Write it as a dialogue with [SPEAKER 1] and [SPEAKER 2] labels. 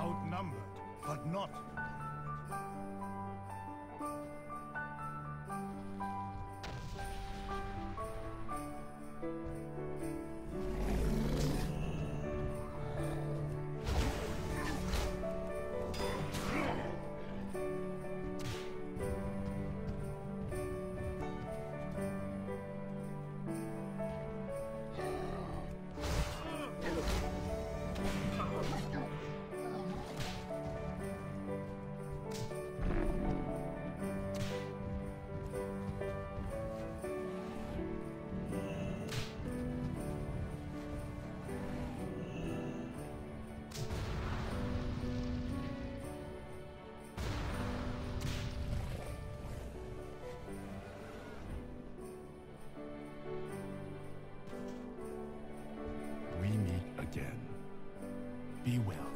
[SPEAKER 1] outnumbered, but not we meet again. Be well.